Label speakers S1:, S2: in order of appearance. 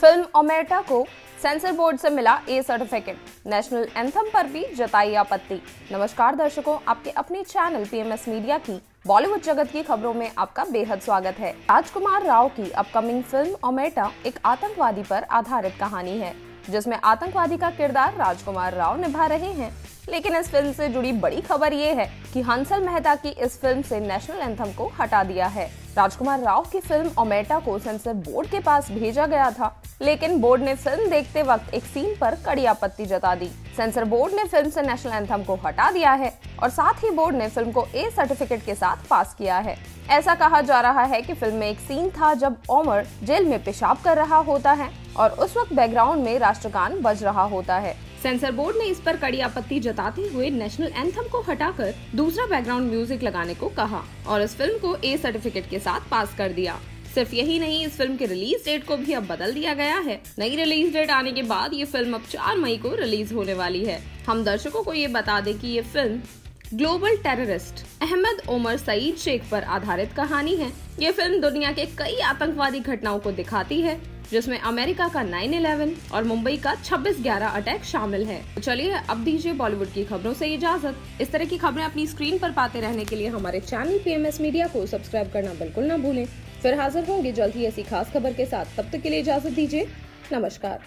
S1: Film ओमेटा को sensor board से मिला ए सर्टिफिकेट नेशनल एंथम पर भी जताई आपत्ति। नमस्कार दर्शकों, आपके अपने चैनल पीएमएस मीडिया की बॉलीवुड जगत की खबरों में आपका बेहद स्वागत है। राजकुमार राव की अपकमिंग फ़िल्म ओमेटा एक आतंकवादी पर आधारित कहानी है, जिसमें आतंकवादी का किरदार राजकुमार राव निभा रहे हैं। लेकिन इस फ़िल्म से जुड़ी बड़ी खबर ये है कि हंसल मेहता की इस फ़िल्म से नेशनल एंथम को हटा दिया है। राजकुमार राव की फ़िल्म ओमेटा को सेंसर बोर्ड के पास भेजा गया था, लेकिन बोर्ड ने फ़िल्म देखते वक्त एक सीन पर कड़ी आपत्ति जता दी। सेंसर बोर्ड ने फ़िल्म से नेशनल एंथम को हटा दिया है और साथ ही बोर्ड ने फ़िल्म को ए सर्टिफिकेट के साथ पास किया है। ऐसा कहा जा रहा है कि फ़िल्म में एक सीन था जब ओमर जेल में पेशाब कर रहा होता है और उस वक्त बैकग्राउंड में राष्ट्रगान बज रहा होता है। सेंसर बोर्ड ने इस पर कड़ी आपत्ति जताते हुए नेशनल एंथम को हटाकर दूसरा बैकग्राउंड म्यूज़िक लगाने को कहा और इस फ़िल्म को ए सर्टिफिकेट के साथ पास कर दिया। सिर्फ़ यही नहीं, इस फ़िल्म के रिलीज़ डेट को भी अब बदल दिया गया है। नई रिलीज़ डेट आने के बाद ये फ़िल्म अब चार मई को रिलीज़ होने वाली है। हम दर्शकों को ये बता दें कि ये film global terrorist Ahmed Omar Saeed Sheikh पर आधारित कहानी है। ये फ़िल्म दुनिया के कई आतंकवादी घटनाओं को दिखाती है। जिसमें अमेरिका का 9/11 और मुंबई का 26/11 अटैक शामिल है। तो चलिए, अब दीजिए बॉलीवुड की खबरों से इजाज़त। इस तरह की खबरें अपनी स्क्रीन पर पाते रहने के लिए हमारे चैनल पीएमएस मीडिया को सब्सक्राइब करना बिल्कुल न भूलें। फिर हाजिर होंगे जल्द ही ऐसी खास खबर के साथ। तब तक के लिए इजाज़त दीजिए। नमस्कार।